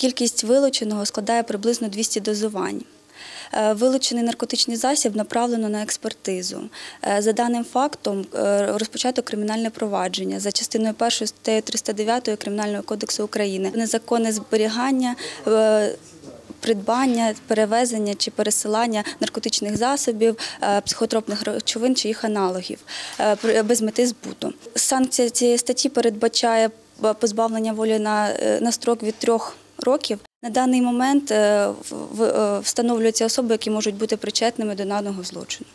Кількість вилученого складає приблизно 200 дозувань. Е, Вилучений наркотичний засіб направлено на експертизу. Е, За даним фактом е, розпочато кримінальне провадження за частиною 1 статтею 309 Кримінального кодексу України. Незаконне зберігання. Придбання, перевезення чи пересилання наркотичних засобів, психотропних речовин чи їх аналогів без мети збуту. Санкція цієї статті передбачає позбавлення волі на строк від трьох років. На даний момент е, е, встановлюються особи, які можуть бути причетними до даного злочину.